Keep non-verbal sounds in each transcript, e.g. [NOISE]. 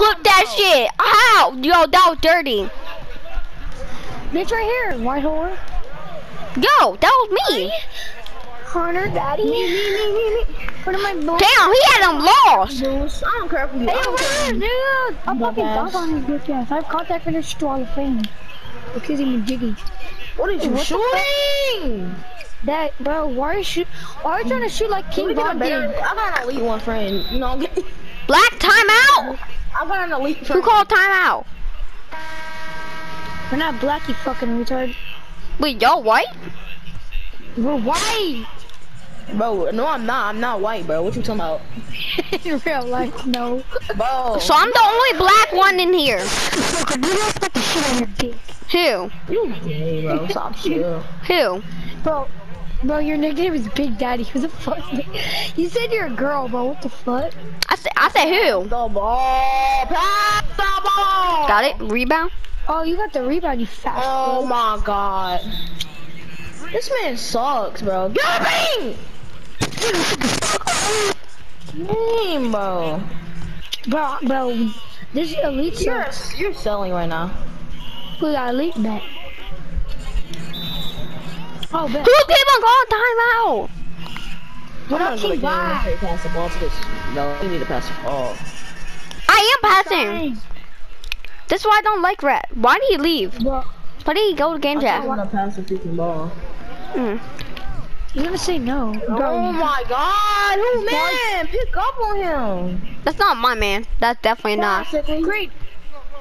clip that shit. How? Yo, that was dirty. Bitch right here, white whore. Yo, that was me. Hunter, daddy. Me, me, me, me, me. What am I doing? Damn, he had them lost. Boost. I don't care if you. Hey, I don't care. where, dude? I'm fucking dog on his bitch ass. I have contact with his Hall of Fame. Because he's a jiggy. What are you What shooting? That, bro, why are you shoot? Why are you trying to shoot like King We got a Von better. did? I got an elite one friend. You know, [LAUGHS] Black timeout. I got an elite Who called timeout? We're not black, you fucking retard. Wait, y'all white? We're white. Bro, no, I'm not. I'm not white, bro. What you talking about? [LAUGHS] In real life, no. Bro, So I'm the only black one in here. Look, you don't put the shit on your dick. Who? you gay, bro. Stop chill. Who? Bro, bro, your nickname is Big Daddy. Who the fuck? You said you're a girl, bro. What the fuck? I said, I said who? The ball. Pass the ball. Got it? Rebound? Oh, you got the rebound, you fat. Oh fool. my god. This man sucks, bro. Get me! Damn, bro. Bro, bro, this elite You're sucks. you're selling right now. Who got elite bet? Oh, bet. Who keep on calling timeout? What I'm up, gonna Team go to the game Bye? and pass the ball to this. No, you need to pass the ball. I am passing. That's why I don't like Red. Why did he leave? Bro, Why did he go to game I chat? want to pass the freaking ball. Mm. you're gonna say no. Bro, Oh my god, who man? Pick up on him. That's not my man. That's definitely not. Great.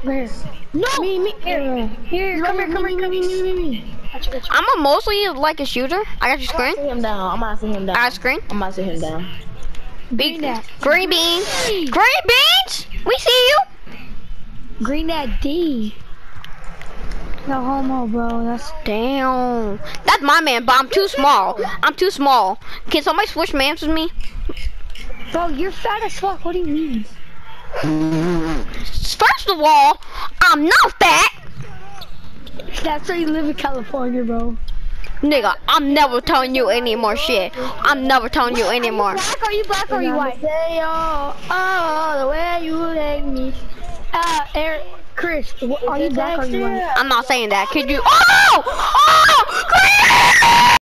Where? No. Me, me. Here, here. Come here, come here, come here. Me, me, me. Gotcha, gotcha. I'm a mostly like a shooter. I got your I'm screen. gonna sit him down. I'm gonna sit him down. I got screen. I'm gonna sit him down. Green that. Green beans. Green beans. We see you. Green that D. No homo, bro. That's Damn. That's my man, but I'm too small. I'm too small. Can somebody switch mans with me? bro. You're fat as fuck. What do you mean? First of all, I'm not fat. That's why you live in California, bro. Nigga, I'm never telling you any more shit. I'm never telling you any more. Black are you black or are you white? Say oh, oh, the way you take me. Uh, Eric, Chris, are you black or are you white? I'm not saying that. Could you? Oh! Oh, Chris!